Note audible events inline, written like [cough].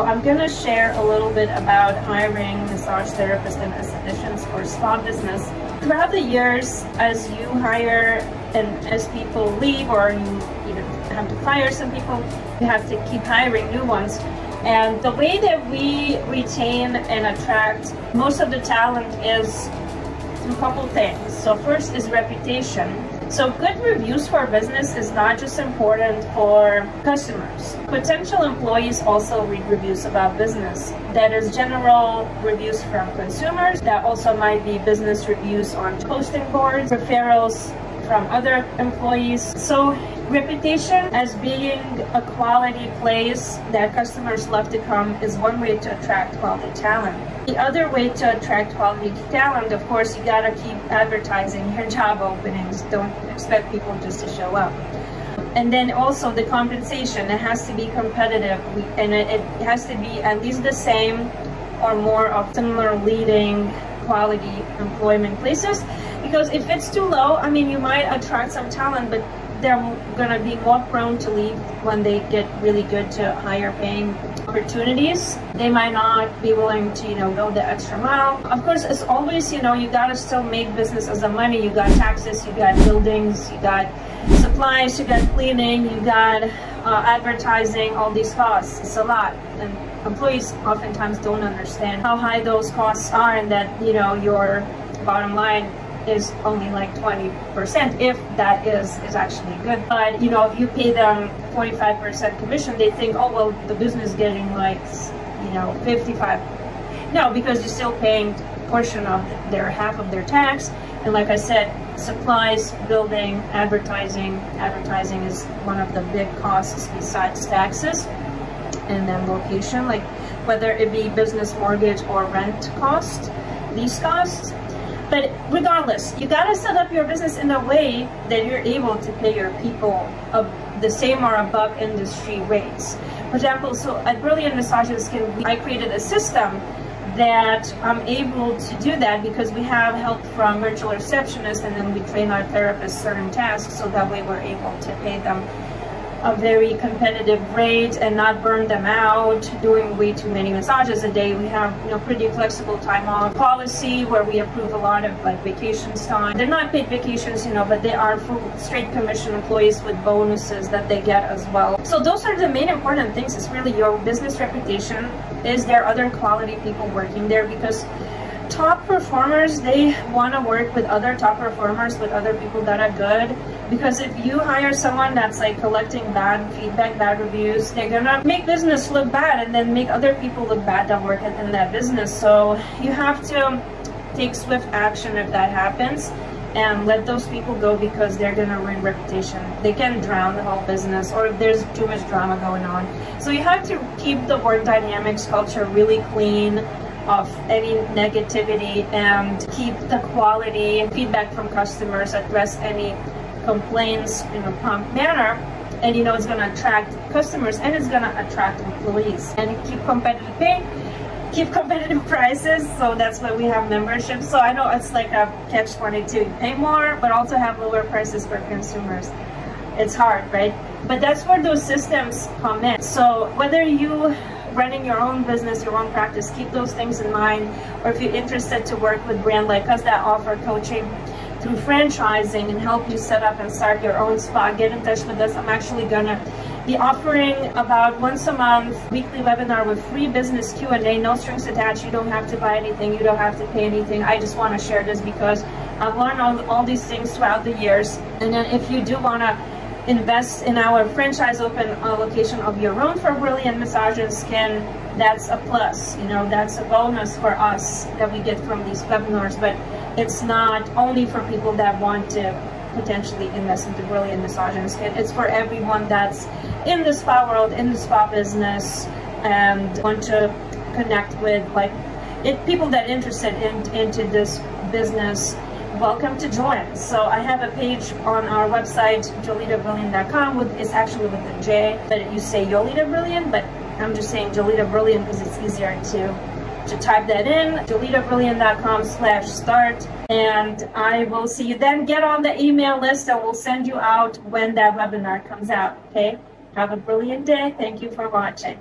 I'm going to share a little bit about hiring massage therapists and estheticians for spa business. Throughout the years, as you hire and as people leave or you even have to fire some people, you have to keep hiring new ones. And the way that we retain and attract most of the talent is through a couple things. So first is reputation. So good reviews for business is not just important for customers. Potential employees also read reviews about business. That is general reviews from consumers. That also might be business reviews on posting boards, referrals from other employees. So reputation as being a quality place that customers love to come is one way to attract quality talent. The other way to attract quality talent, of course, you gotta keep advertising your job openings. Don't expect people just to show up. And then also the compensation, it has to be competitive and it has to be at least the same or more of similar leading quality employment places because if it's too low i mean you might attract some talent but they're going to be more prone to leave when they get really good to higher paying opportunities. They might not be willing to you know go the extra mile. Of course it's always you know you got to still make business as a money. You got taxes you got buildings you got supplies you got cleaning you got uh, advertising all these costs. It's a lot. And employees oftentimes don't understand how high those costs are and that you know your bottom line is only like 20% if that is is actually good. But you know if you pay them 45% commission they think oh well the business is getting like you know 55 no because you're still paying portion of their half of their tax. And like I said supplies building advertising advertising is one of the big costs besides taxes. And then location like whether it be business mortgage or rent cost lease costs but regardless, you gotta set up your business in a way that you're able to pay your people the same or above industry rates. For example, so at Brilliant Massage and Skin, I created a system that I'm able to do that because we have help from virtual receptionists and then we train our therapists certain tasks so that way we're able to pay them a very competitive rate and not burn them out doing way too many massages a day. We have you know pretty flexible time off policy where we approve a lot of like vacations time. They're not paid vacations, you know, but they are full straight commission employees with bonuses that they get as well. So those are the main important things. It's really your business reputation. Is there other quality people working there? Because top performers, they want to work with other top performers, with other people that are good. Because if you hire someone that's like collecting bad feedback, bad reviews, they're gonna make business look bad and then make other people look bad that work in that business. So you have to take swift action if that happens and let those people go because they're gonna ruin reputation. They can drown the whole business or if there's too much drama going on. So you have to keep the work dynamics culture really clean, of any negativity and keep the quality and feedback from customers, address any complaints in a prompt manner. And you know it's going to attract customers and it's going to attract employees. And keep competitive pay keep [laughs] competitive prices. So that's why we have memberships so i know it's like a catch 22 you pay more but also have lower prices for consumers. It's hard right but that's where those systems come in so whether you running your own business, your own practice, keep those things in mind. Or if you're interested to work with brand like us that offer coaching through franchising and help you set up and start your own spa, get in touch with us. I'm actually gonna be offering about once a month weekly webinar with free business Q&A, no strings attached. You don't have to buy anything. You don't have to pay anything. I just want to share this because I've learned all, all these things throughout the years. And then if you do want to invest in our franchise open uh, location of your own for Brilliant Massage and Skin, that's a plus. You know, that's a bonus for us that we get from these webinars. But it's not only for people that want to potentially invest into Brilliant Massage and Skin. It's for everyone that's in the spa world, in the spa business, and want to connect with like it, people that are interested in, into this business welcome to join. So I have a page on our website, jolita with it's actually with a J, but you say Jolita Brilliant, but I'm just saying Jolita Brilliant because it's easier to to type that in, jolitabrilliant.com slash start, and I will see you then. Get on the email list and we'll send you out when that webinar comes out, okay? Have a brilliant day. Thank you for watching.